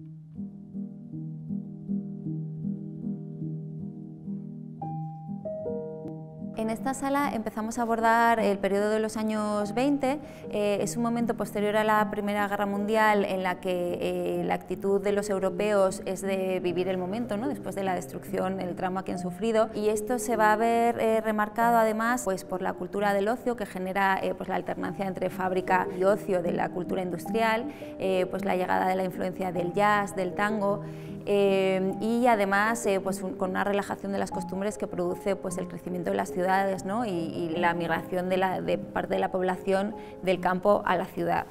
Thank you. En esta sala empezamos a abordar el periodo de los años 20. Eh, es un momento posterior a la Primera Guerra Mundial en la que eh, la actitud de los europeos es de vivir el momento, ¿no? después de la destrucción, el trauma que han sufrido. Y esto se va a ver eh, remarcado además pues, por la cultura del ocio que genera pues, la alternancia entre fábrica y ocio de la cultura industrial, pues, la llegada de la influencia del jazz, del tango. Eh, y además eh, pues con una relajación de las costumbres que produce pues, el crecimiento de las ciudades ¿no? y, y, la migración de, la, de parte de la población del campo a la ciudad.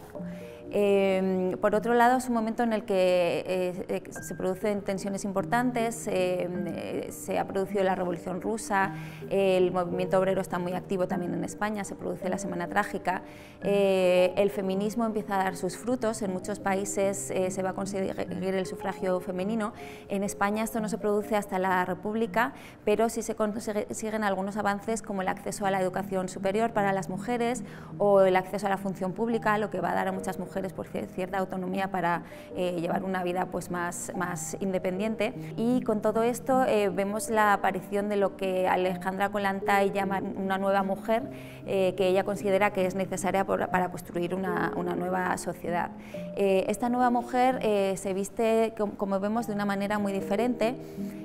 Eh, por otro lado, es un momento en el que eh, eh, se producen tensiones importantes, se ha producido la Revolución Rusa, el movimiento obrero está muy activo también en España, se produce la Semana Trágica, el feminismo empieza a dar sus frutos, en muchos países se va a conseguir el sufragio femenino, en España esto no se produce hasta la República, pero sí se consiguen algunos avances como el acceso a la educación superior para las mujeres o el acceso a la función pública, lo que va a dar a muchas mujeres por cierta autonomía para eh, llevar una vida pues, más, más independiente. Y con todo esto eh, vemos la aparición de lo que Alejandra Colantay llama una nueva mujer, eh, que ella considera que es necesaria para construir una, una nueva sociedad. esta nueva mujer se viste, como vemos, de una manera muy diferente.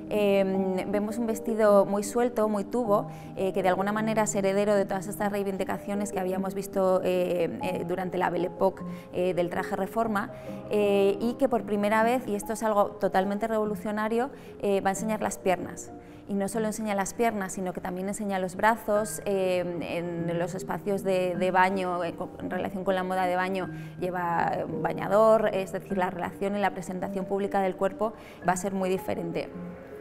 Em, vemos un vestido muy suelto, muy tubo, eh, que de alguna manera es heredero de todas estas reivindicaciones que habíamos visto eh, eh, durante la Belle Époque del traje reforma y que por primera vez, y esto es algo totalmente revolucionario, va a enseñar las piernas y no solo enseña las piernas, sino que también enseña los brazos, en los espacios de, de baño, en relación con la moda de baño, lleva un bañador, es decir, la relación y la presentación pública del cuerpo va a ser muy diferente.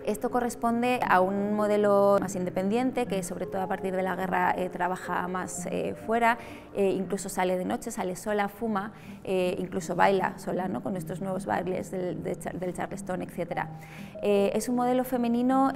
Esto corresponde a un modelo más independiente que sobre todo a partir de la guerra eh, trabaja más eh, fuera, eh, incluso sale de noche, sale sola, fuma, incluso baila sola ¿no? con estos nuevos bailes del, del charleston, etc. es un modelo femenino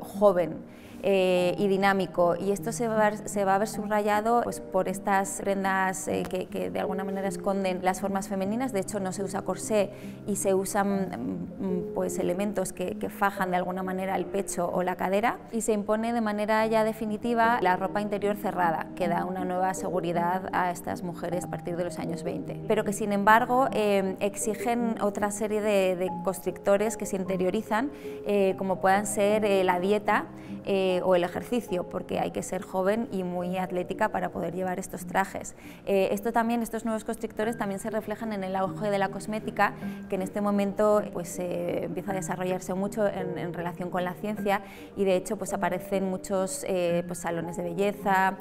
joven. Eh, y dinámico. Y esto se va, a ver, se va a ver subrayado pues, por estas prendas eh, que, que, de alguna manera esconden las formas femeninas, de hecho no se usa corsé y se usan mm, pues, elementos que, que, fajan de alguna manera el pecho o la cadera. Y se impone de manera ya definitiva la ropa interior cerrada que da una nueva seguridad a estas mujeres a partir de los años 20, pero que sin embargo eh, exigen otra serie de, de, constrictores que se interiorizan como puedan ser la dieta, eh, o el ejercicio, porque hay que ser joven y muy atlética para poder llevar estos trajes. Eh, esto también, estos nuevos constrictores también se reflejan en el auge de la cosmética, que en este momento pues, empieza a desarrollarse mucho en, relación con la ciencia y de hecho pues, aparecen muchos eh, pues, salones de belleza,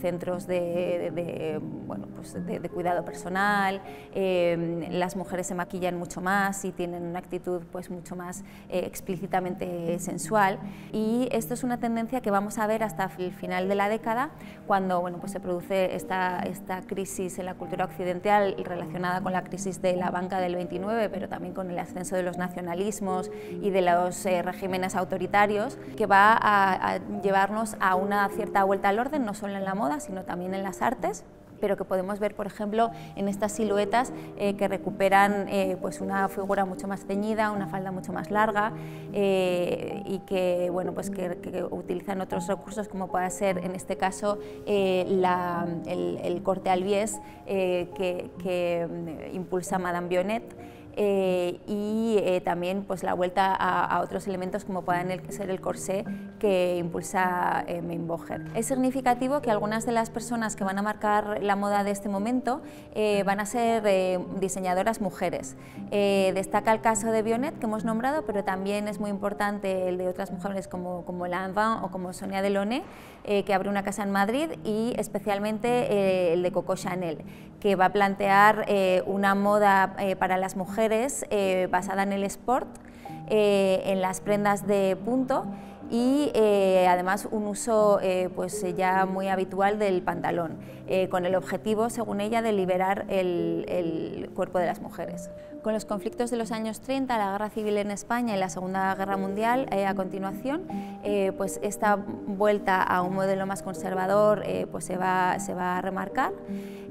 centros de, bueno, pues, de, cuidado personal, las mujeres se maquillan mucho más y tienen una actitud pues, mucho más explícitamente sensual y esto es una tendencia que vamos a ver hasta el final de la década, cuando bueno, pues se produce esta, esta crisis en la cultura occidental relacionada con la crisis de la banca del 29, pero también con el ascenso de los nacionalismos y de los eh, regímenes autoritarios, que va a, a llevarnos a una cierta vuelta al orden, no solo en la moda, sino también en las artes pero que podemos ver, por ejemplo, en estas siluetas eh, que recuperan eh, pues una figura mucho más ceñida, una falda mucho más larga eh, y que, bueno, pues que, utilizan otros recursos como puede ser, en este caso, el, corte al bies que, que impulsa Madame Bionnet. Eh, y eh, también pues, la vuelta a, otros elementos como pueden ser el corsé que impulsa eh. Es significativo que algunas de las personas que van a marcar la moda de este momento van a ser diseñadoras mujeres. destaca el caso de Bionet que hemos nombrado, pero también es muy importante el de otras mujeres como, como Lanvin o como Sonia Delaunay, que abre una casa en Madrid, y especialmente el de Coco Chanel, que va a plantear una moda para las mujeres eh, basada en el sport, eh, en las prendas de punto y eh, además un uso pues ya muy habitual del pantalón, con el objetivo, según ella, de liberar el, el, cuerpo de las mujeres. Con los conflictos de los años 30, la guerra civil en España y la Segunda Guerra Mundial a continuación, pues esta vuelta a un modelo más conservador pues se, va, se va a remarcar.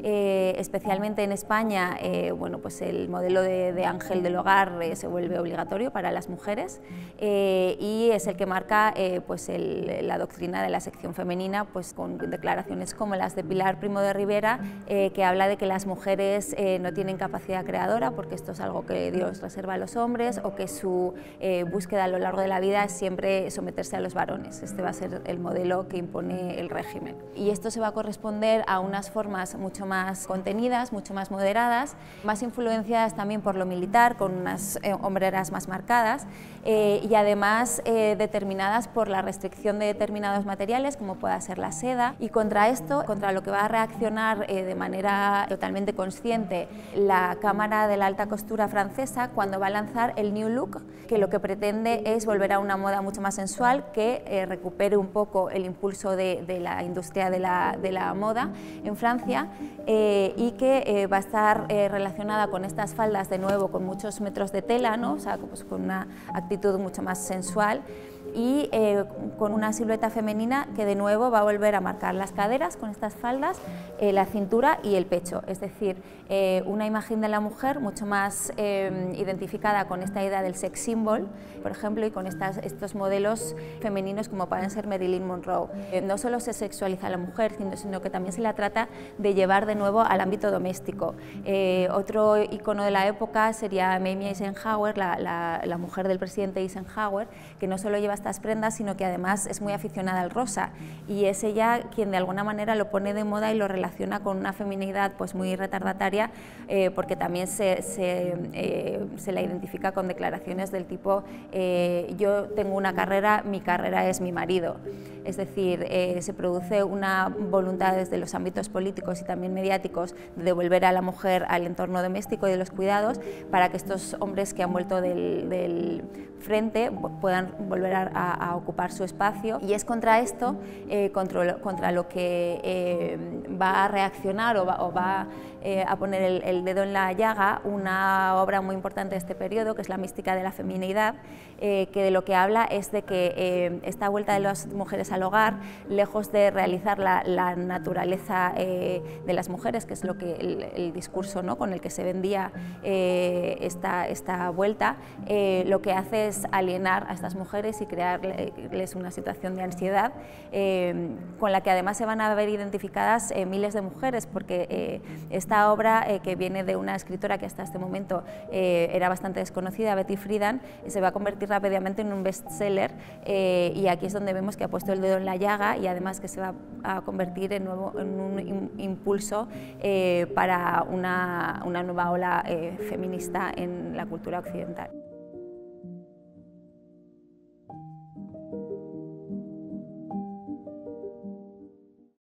especialmente en España, bueno, pues el modelo de, ángel del hogar se vuelve obligatorio para las mujeres y es el que marca pues la doctrina de la sección femenina pues con declaraciones como las de Pilar Primo de Rivera, que habla de que las mujeres no tienen capacidad creadora porque esto es algo que Dios reserva a los hombres o que su búsqueda a lo largo de la vida es siempre someterse a los varones. Este va a ser el modelo que impone el régimen. Y esto se va a corresponder a unas formas mucho más contenidas, mucho más moderadas, más influenciadas también por lo militar, con unas eh, hombreras más marcadas eh, y además eh, por la restricción de determinados materiales, como pueda ser la seda. Y contra esto, contra lo que va a reaccionar de manera totalmente consciente la Cámara de la Alta Costura francesa cuando va a lanzar el New Look, que lo que pretende es volver a una moda mucho más sensual que eh, recupere un poco el impulso de, la industria de la, moda en Francia eh, y que eh, va a estar relacionada con estas faldas de nuevo con muchos metros de tela, ¿no? o sea, pues con una actitud mucho más sensual y eh, con una silueta femenina que de nuevo va a volver a marcar las caderas con estas faldas, eh, la cintura y el pecho, es decir, eh, una imagen de la mujer mucho más identificada con esta idea del sex symbol, por ejemplo, y con estas, estos modelos femeninos como pueden ser Marilyn Monroe. no solo se sexualiza a la mujer, sino, que también se la trata de llevar de nuevo al ámbito doméstico. otro icono de la época sería Mamie Eisenhower, la, la mujer del presidente Eisenhower, que no solo lleva estas prendas, sino que además es muy aficionada al rosa y es ella quien de alguna manera lo pone de moda y lo relaciona con una feminidad pues muy retardataria eh, porque también se, eh, se, la identifica con declaraciones del tipo eh, yo tengo una carrera, mi carrera es mi marido. Es decir, se produce una voluntad desde los ámbitos políticos y también mediáticos de devolver a la mujer al entorno doméstico y de los cuidados para que estos hombres que han vuelto del, del frente puedan volver a, ocupar su espacio y es contra esto, eh, contra, lo que eh, va a reaccionar o va, eh, a poner el, dedo en la llaga una obra muy importante de este periodo que es la mística de la feminidad, que de lo que habla es de que esta vuelta de las mujeres al hogar, lejos de realizar la, naturaleza de las mujeres, que es lo que el, discurso ¿no? con el que se vendía esta, esta vuelta, lo que hace es alienar a estas mujeres y crearles una situación de ansiedad eh, con la que además se van a ver identificadas eh, miles de mujeres porque eh, esta obra que viene de una escritora que hasta este momento era bastante desconocida, Betty Friedan, se va a convertir rápidamente en un bestseller y aquí es donde vemos que ha puesto el dedo en la llaga y además que se va a convertir en, nuevo, en un impulso para una, una nueva ola feminista en la cultura occidental.